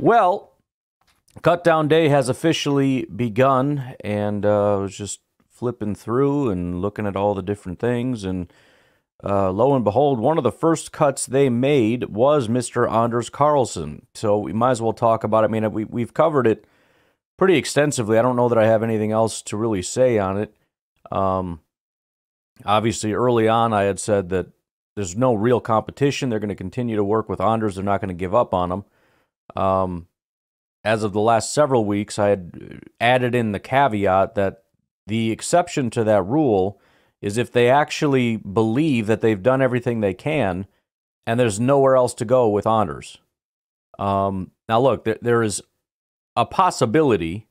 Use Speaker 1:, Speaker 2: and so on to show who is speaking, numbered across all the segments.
Speaker 1: Well, cut down day has officially begun, and uh, I was just flipping through and looking at all the different things, and uh, lo and behold, one of the first cuts they made was Mr. Anders Carlson. So we might as well talk about it. I mean, we, we've covered it pretty extensively. I don't know that I have anything else to really say on it. Um, obviously, early on, I had said that there's no real competition. They're going to continue to work with Anders. They're not going to give up on him. Um, as of the last several weeks, I had added in the caveat that the exception to that rule is if they actually believe that they've done everything they can and there's nowhere else to go with Anders. Um, now, look, there, there is a possibility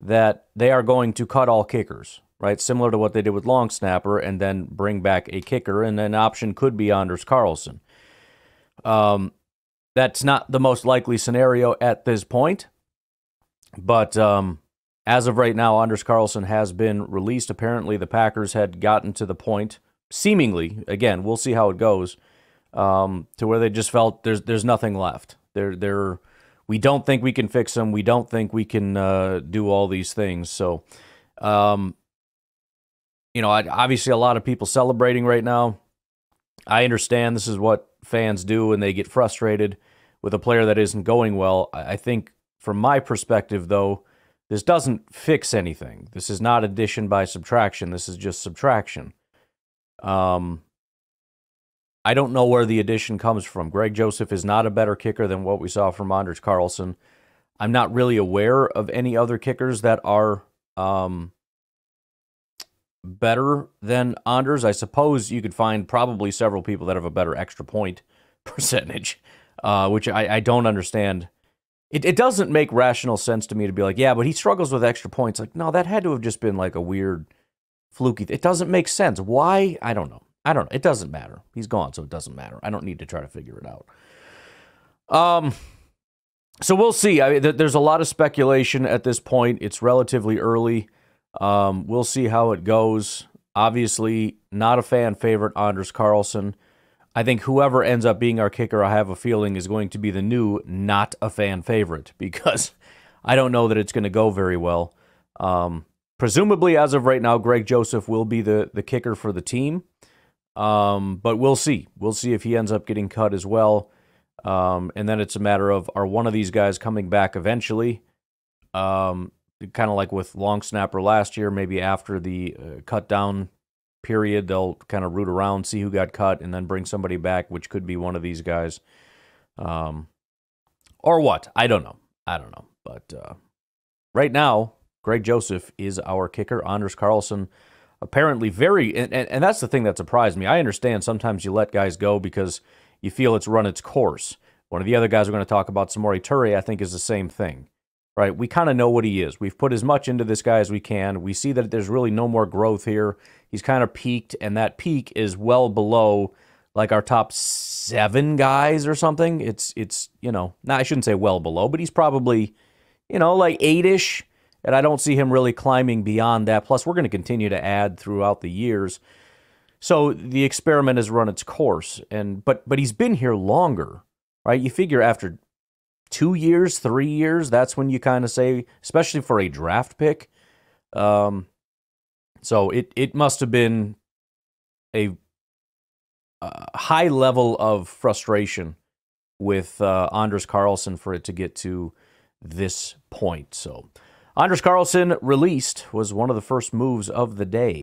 Speaker 1: that they are going to cut all kickers right? Similar to what they did with long snapper, and then bring back a kicker, and an option could be Anders Carlson. Um, that's not the most likely scenario at this point, but um, as of right now, Anders Carlson has been released. Apparently, the Packers had gotten to the point, seemingly, again, we'll see how it goes, um, to where they just felt there's there's nothing left. They're they're we don't think we can fix them. We don't think we can uh, do all these things. So, um, you know, obviously a lot of people celebrating right now. I understand this is what fans do when they get frustrated with a player that isn't going well. I think, from my perspective, though, this doesn't fix anything. This is not addition by subtraction. This is just subtraction. Um, I don't know where the addition comes from. Greg Joseph is not a better kicker than what we saw from Anders Carlson. I'm not really aware of any other kickers that are um, better than Anders. I suppose you could find probably several people that have a better extra point percentage, uh, which I, I, don't understand. It, it doesn't make rational sense to me to be like, yeah, but he struggles with extra points. Like, no, that had to have just been like a weird, fluky. It doesn't make sense. Why? I don't know. I don't know. It doesn't matter. He's gone, so it doesn't matter. I don't need to try to figure it out. Um, so we'll see. I mean, there's a lot of speculation at this point. It's relatively early. Um, we'll see how it goes. Obviously, not a fan favorite, Anders Carlson. I think whoever ends up being our kicker, I have a feeling, is going to be the new not a fan favorite because I don't know that it's going to go very well. Um, presumably, as of right now, Greg Joseph will be the, the kicker for the team. Um, but we'll see. We'll see if he ends up getting cut as well. Um, and then it's a matter of are one of these guys coming back eventually? Um, kind of like with long snapper last year, maybe after the uh, cut down period, they'll kind of root around, see who got cut, and then bring somebody back, which could be one of these guys. Um, or what? I don't know. I don't know. But uh, right now, Greg Joseph is our kicker. Anders Carlson, apparently very, and, and, and that's the thing that surprised me. I understand sometimes you let guys go because you feel it's run its course. One of the other guys we're going to talk about, Samori Toure, I think is the same thing right? We kind of know what he is. We've put as much into this guy as we can. We see that there's really no more growth here. He's kind of peaked, and that peak is well below like our top seven guys or something. It's it's you know, now I shouldn't say well below, but he's probably you know like eight ish, and I don't see him really climbing beyond that. Plus, we're going to continue to add throughout the years. So the experiment has run its course, and but but he's been here longer, right? You figure after two years, three years, that's when you kind of say, especially for a draft pick. Um, so it it must have been a, a high level of frustration with uh, Anders Carlson for it to get to this point. So Anders Carlson released was one of the first moves of the day.